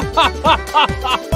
ha ha ha ha! ha